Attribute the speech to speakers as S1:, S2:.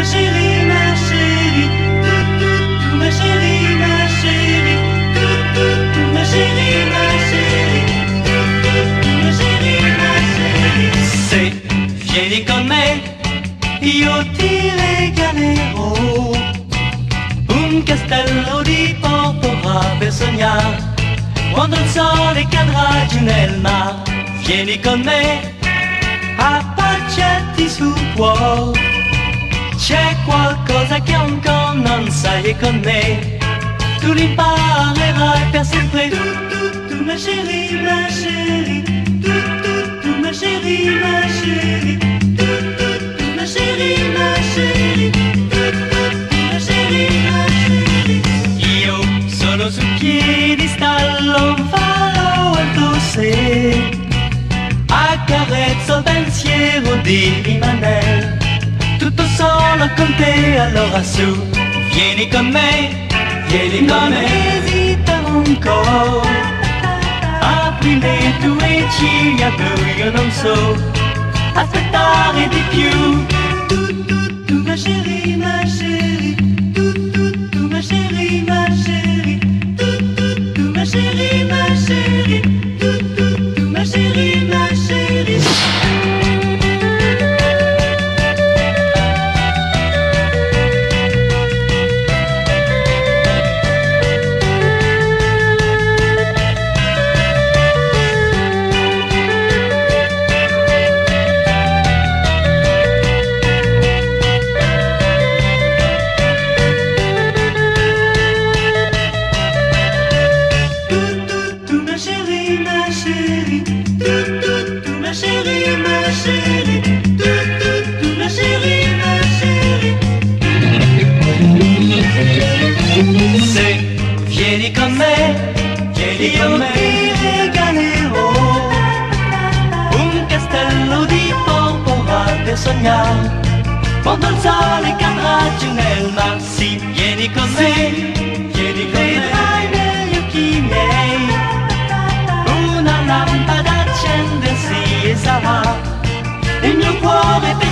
S1: ma chérie, ma chérie, tout, tout, tout, ma chérie, ma chérie, tout, tout, tout, ma chérie, ma chérie, tout, tout, tout, ma chérie, ma chérie.
S2: C'est vieni con me, io ti regalerò un castello di porpora per sognare. Quando il sole cadrà giù nel mare, vieni con me, cuore. C'è qualcosa che ancora non sai e con me, tu l'imparerai per sempre.
S1: Tout, tout, tout, ma chérie, ma chérie, tout, tout, tout, ma chérie, ma chérie, tout, tout, ma chérie, ma chérie, tout, tout, ma chérie, ma chérie.
S2: Io sono su piedistallo, un falò alto se accarezzo il pensiero di rimanere solo con te, allora su, vieni con me, vieni con me, esita ancora, apri le tue ciglia, io non so aspettare di più.
S1: Tout, tout, tout, ma chérie, ma chérie,
S2: Quando il sole cadrà giù nel mar, sì, vieni con me, vieni con vedrai negli occhi miei una lampada accendersi e sarà tu ne